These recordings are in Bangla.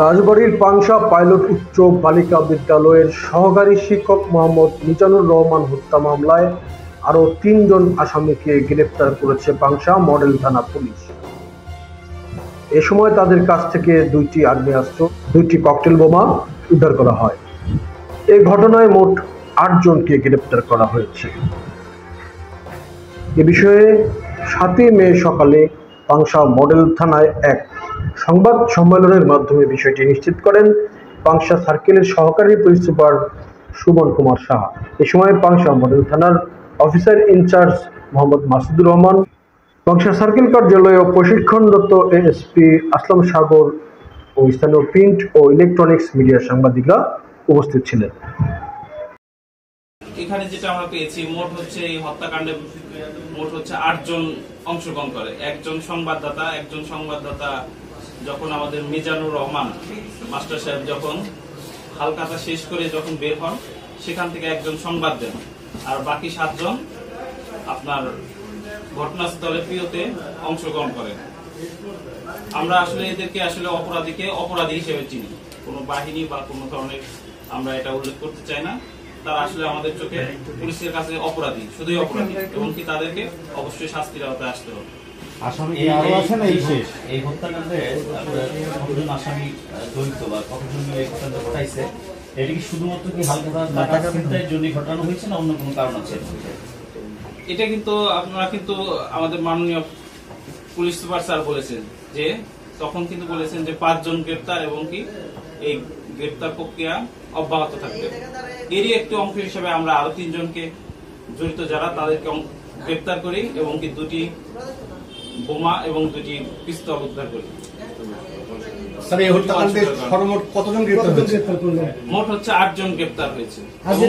রাজবাড়ীর পাংশা পাইলট উচ্চ বালিকা বিদ্যালয়ের সহকারী শিক্ষক মোহাম্মদ মিজানুর রহমান হত্যা মামলায় আরও তিনজন আসামিকে গ্রেপ্তার করেছে পাংশা মডেল থানা পুলিশ। এ সময় তাদের কাছ থেকে দুইটি আগ্নেয়াস্ত্র, দুইটি ককটেল বোমা উদ্ধার করা হয়। এ ঘটনায় মোট আটজনকে গ্রেপ্তার করা হয়েছে। এ বিষয়ে সাতই মে সকালে পাংশা মডেল থানায় এক সংবাদ সম্মেলনের মাধ্যমে বিষয়টি নিশ্চিত করেন পাংশা সার্কেলের সহকারী পুলিশ সুপার সুমন কুমার সাহা। এ সময় পাংশা মডেল থানার officer in charge Mohammad Masudur Rahman, Pangsha circle কার্যালয়ে প্রশিক্ষণরত এএসপি আসলাম সাগর ও স্থানীয় প্রিন্ট ও ইলেকট্রনিক্স মিডিয়ার সাংবাদিকরা উপস্থিত ছিলেন। এখানে যেটা আমরা পেয়েছি, মোট হচ্ছে এই হত্যাকাণ্ডে মোট হচ্ছে আটজন অংশগ্রহণ করে। একজন সংবাদদাতা একজন সংবাদদাতা যখন আমাদের মিজানুর রহমান, মাস্টার সাহেব যখন হালকাতা শেষ করে যখন বের হন, সেখান থেকে একজন সংবাদ দেন। আর বাকি সাতজন আপনার ঘটনাস্থলে প্রিয়তে অংশগ্রহণ করেন। আমরা আসলে এদেরকে আসলে অপরাধীকে অপরাধী হিসেবে চিনি। কোনো বাহিনী বা কোনো ধরনের আমরা এটা উল্লেখ করতে চাই না। তারা আসলে আমাদের চোখে পুলিশের কাছে অপরাধী, শুধুই অপরাধী। এবং কি তাদেরকে অবশ্যই শাস্তির আওতায় আসতে হবে। আসামি এই আরও আছে না এই এই শেষ? এই হত্যাকাণ্ডে কতজন আসামি জড়িত বা কতজন এই হত্যাকাণ্ড ঘটাইছে এটা কি শুধুমাত্র কি হালকা টাকা ছিনতাইয়ের জন্য ঘটানো হয়েছে না অন্য কোনো কারণ আছে? এটা কিন্তু আপনারা কিন্তু আমাদের মাননীয় পুলিশ সুপার স্যার বলেছেন যে তখন কিন্তু বলেছেন যে পাঁচজন গ্রেপ্তার এবং কি এই গ্রেপ্তার প্রক্রিয়া অব্যাহত থাকবে। এরই একটি অংশ হিসেবে আমরা আরও তিনজনকে জড়িত যারা তাদেরকে গ্রেপ্তার করি এবং কি দুটি বোমা এবং দুটি পিস্তল উদ্ধার করি। স্যার এই হত্যাকাণ্ডে সর্বমোট কতজন গ্রেপ্তার হয়েছে? মোট হচ্ছে আটজন গ্রেপ্তার হয়েছে।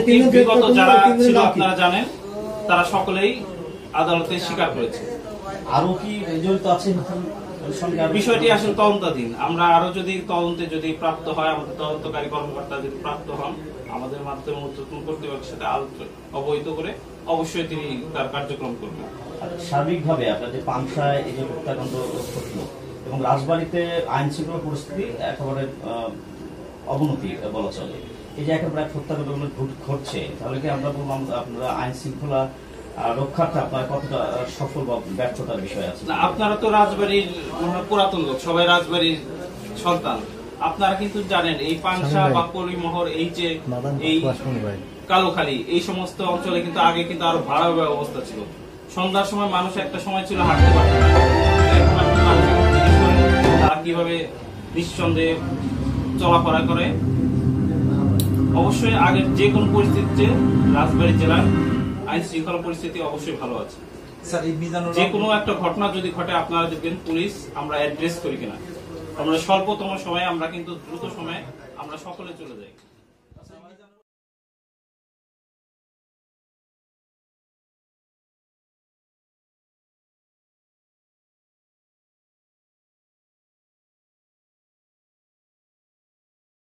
তিনজন বিগত যারা ছিল আপনারা জানেন তারা সকলেই আদালতে স্বীকার করেছে। আরও কি রেজাল্ট আছে? বিষয়টি আসলে তদন্তাধীন। আমরা আরও যদি তদন্তে যদি প্রাপ্ত হয়, আমাদের তদন্তকারী কর্মকর্তা যদি প্রাপ্ত হন, আমাদের মাধ্যমে উচ্চতম কর্তৃপক্ষের সাথে অবহিত করে অবশ্যই তিনি তার কার্যক্রম করবেন। সার্বিকভাবে আপনার পাংশায় এই যে হত্যাকাণ্ড ঘটলো এবং রাজবাড়িতে আইন শৃঙ্খলা পরিস্থিতি একেবারে অবনতি বলা চলে। এই যে একেবারে এক হত্যাকাণ্ডগুলো ঘট- ঘটছে, তাহলে কি আমরা বলব আপনারা আইন শৃঙ্খলা রক্ষার্থে আপনার কতটা সফল বা ব্যর্থতার বিষয় আছে? না আপনারা তো রাজবাড়ির পুরাতন লোক সবাই রাজবাড়ির সন্তান। আপনারা কিন্তু জানেন এই পাংশা বা পরিমহর এই যে এই কালোখালী এই সমস্ত অঞ্চলে কিন্তু আগে কিন্তু আরও ভাড়া অবস্থা ছিল। সন্ধ্যার সময় মানুষ একটা সময় ছিল হাঁটতে পারত না। তারা কীভাবে নিঃসন্দেহে চলাফেরা করে। অবশ্যই আগের যে কোনো পরিস্থিতিতে রাজবাড়ী জেলার আইন শৃঙ্খলা পরিস্থিতি অবশ্যই ভালো আছে। স্যার এই মিজানুর যে কোনো একটা ঘটনা যদি ঘটে আপনারা দেখবেন পুলিশ আমরা অ্যাড্রেস করি কিনা। আমরা স্বল্পতম সময়ে আমরা কিন্তু দ্রুত সময়ে আমরা সকলে চলে যাই।